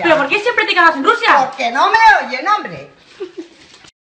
¿Pero por qué siempre te cagas en Rusia? Porque no me oyen, hombre.